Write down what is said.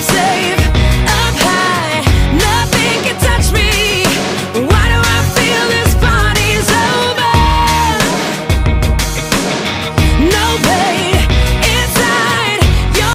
I'm